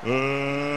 Uh...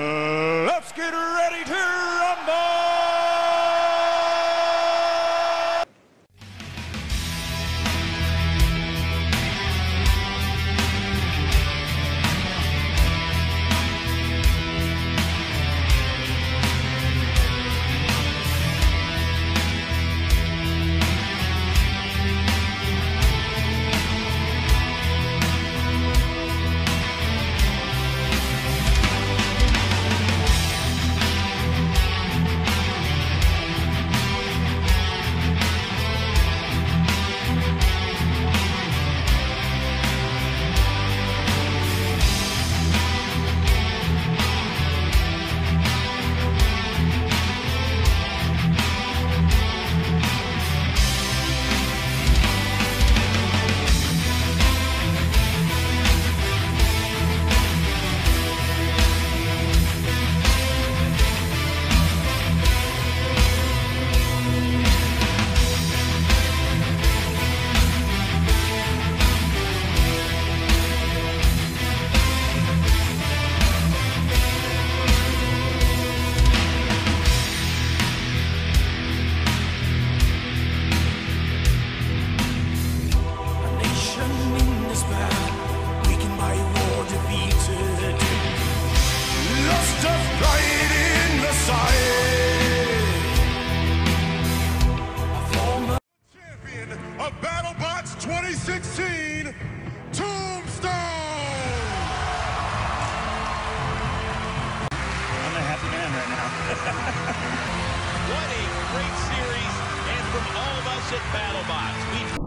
2016, Tombstone! I'm a happy man right now. What a great series, and from all of us at BattleBots, we